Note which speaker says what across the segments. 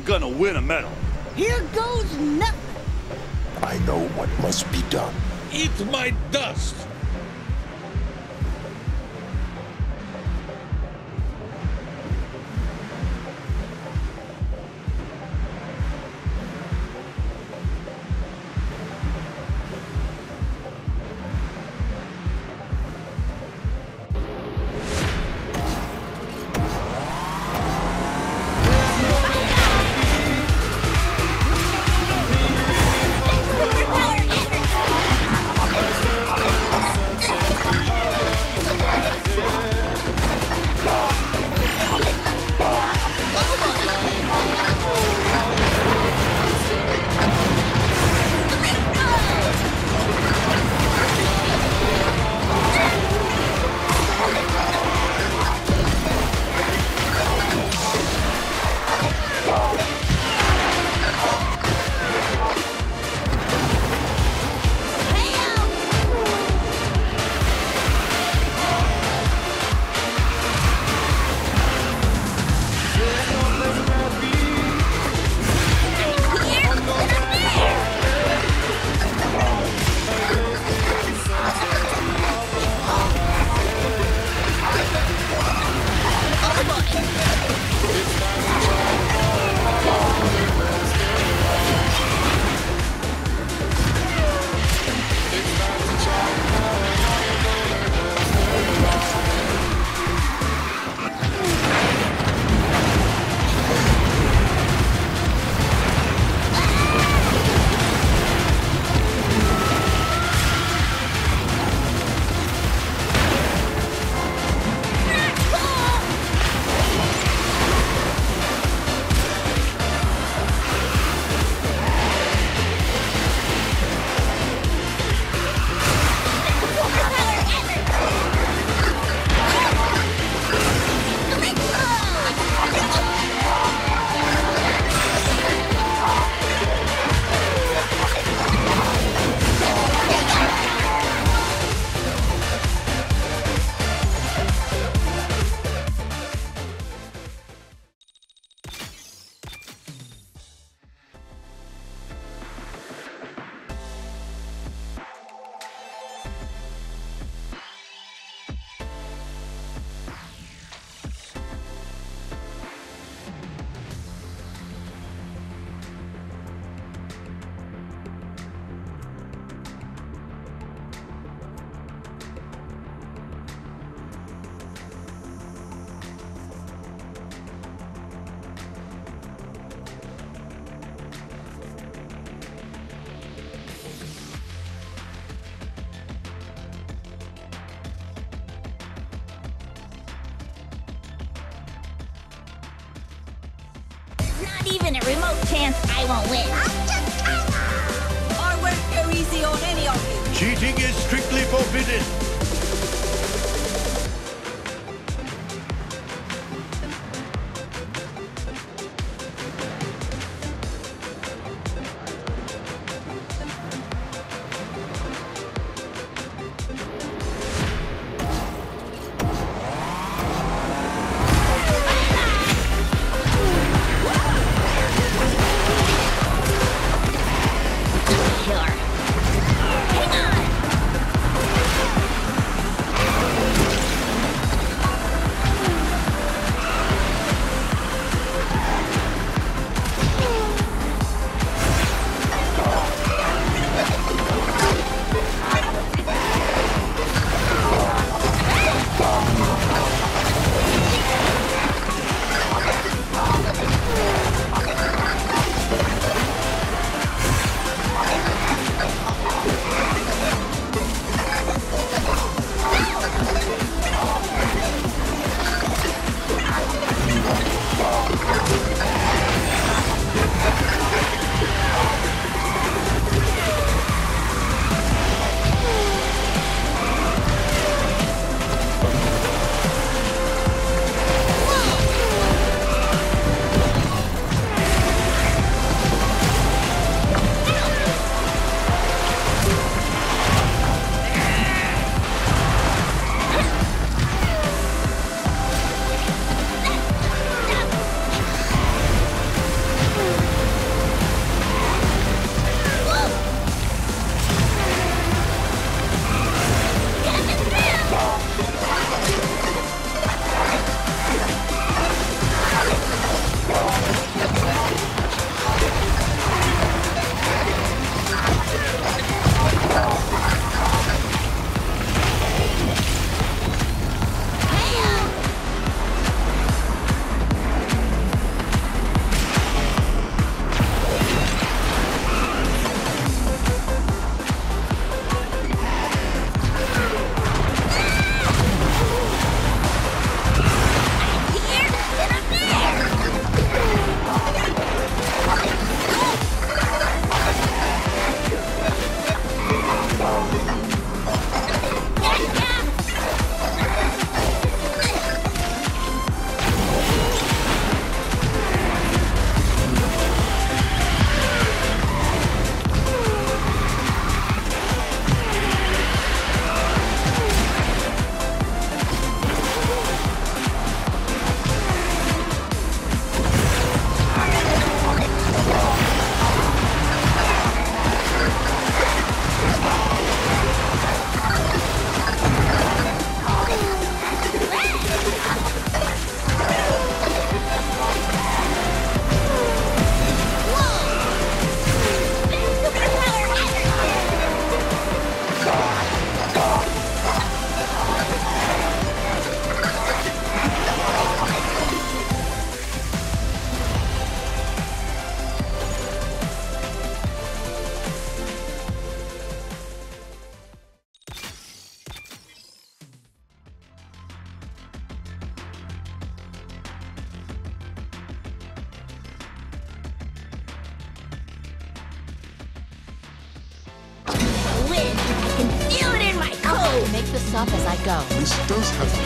Speaker 1: I am gonna win a medal.
Speaker 2: Here goes nothing.
Speaker 3: I know what must be done.
Speaker 4: Eat my dust!
Speaker 2: Not even a remote chance I won't win.
Speaker 5: I won't go easy on any of you.
Speaker 1: Cheating is strictly forbidden.
Speaker 4: Does have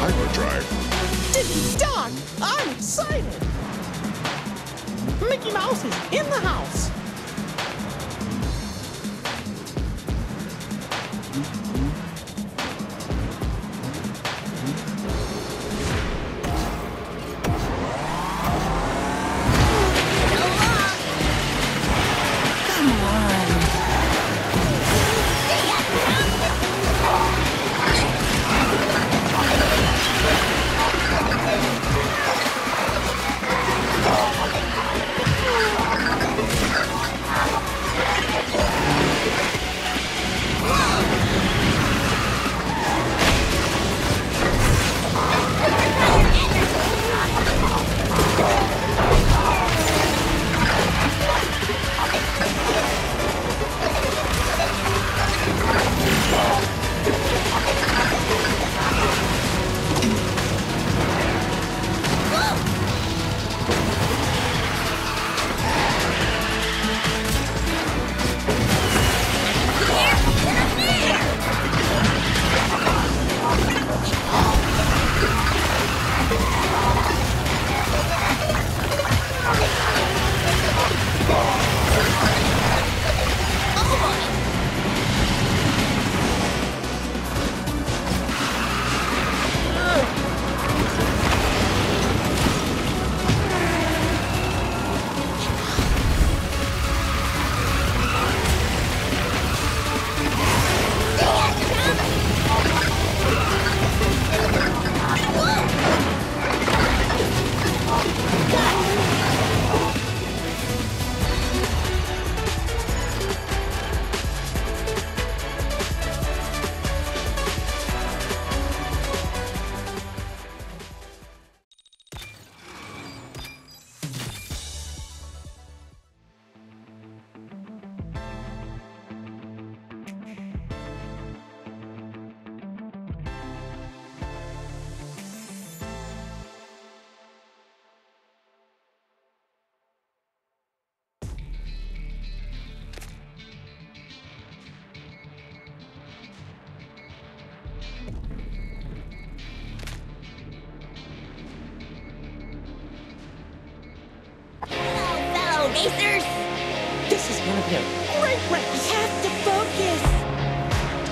Speaker 2: This is gonna be a great race.
Speaker 6: Have to focus.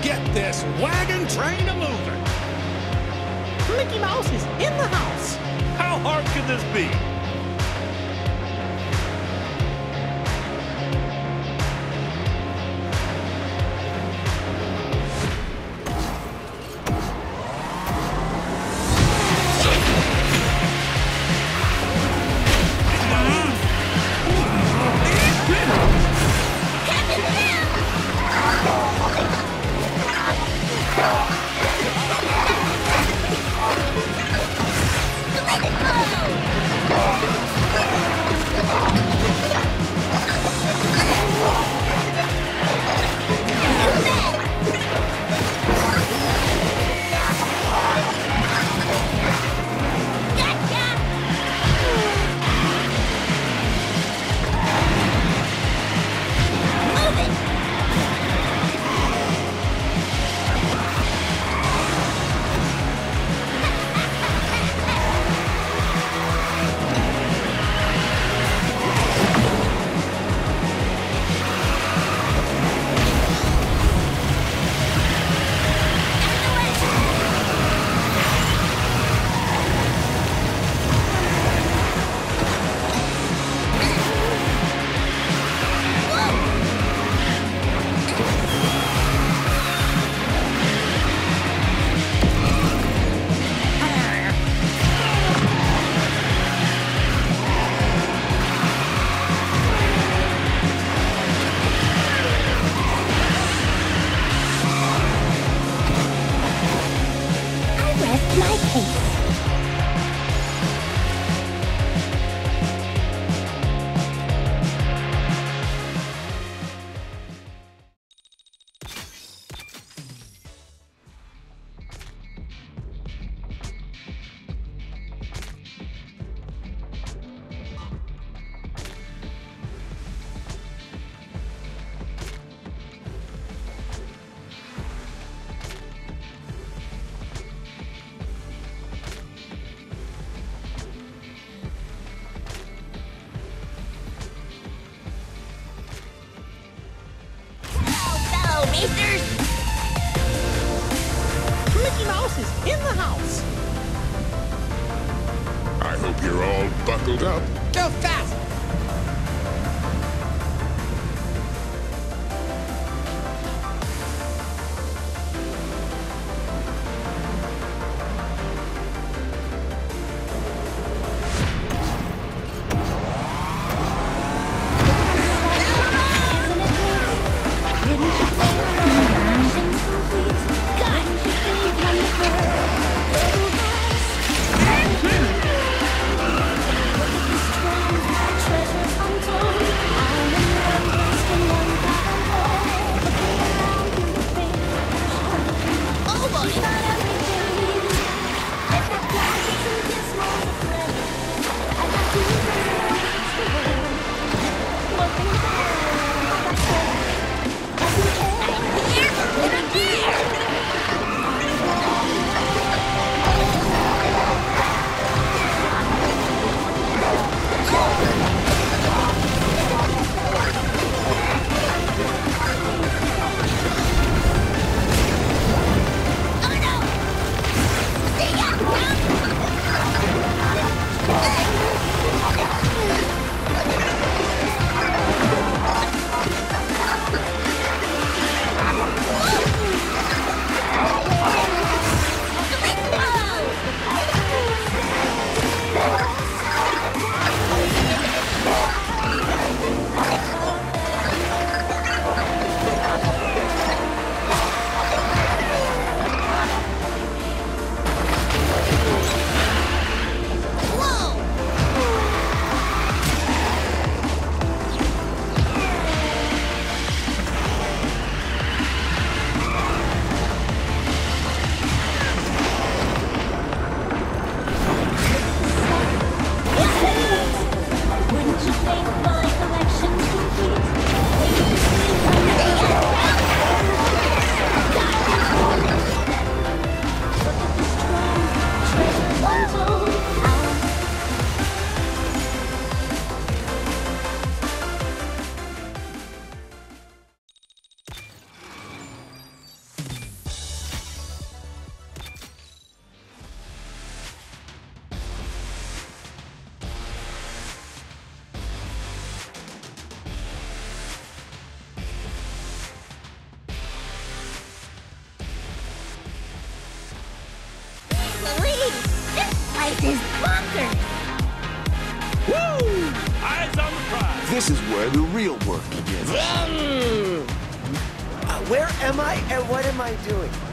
Speaker 1: Get this wagon train a moving.
Speaker 2: Mickey Mouse is in the house.
Speaker 7: How hard could this be?
Speaker 8: You're all buckled up.
Speaker 9: Go fast!
Speaker 4: Where
Speaker 10: am I and what am I doing?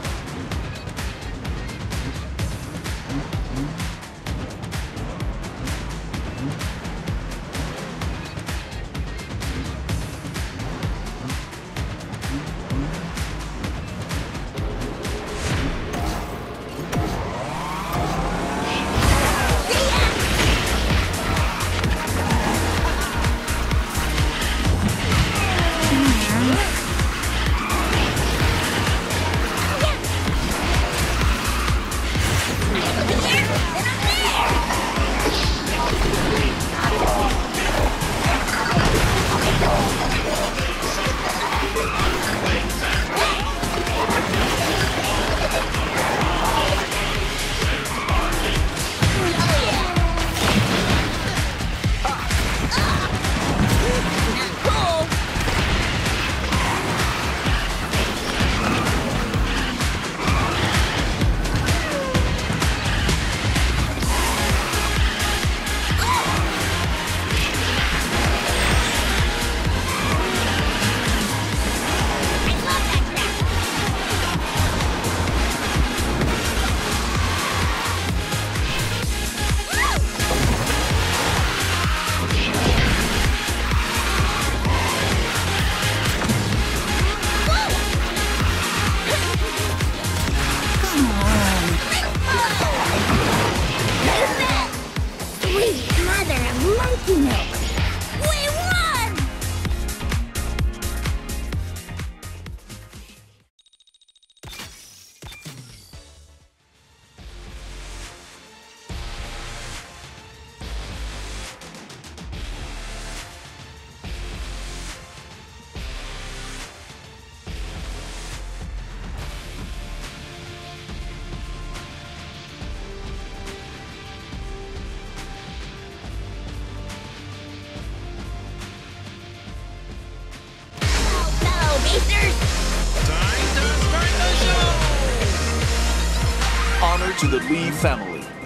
Speaker 4: To the Lee family.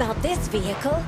Speaker 5: About this vehicle.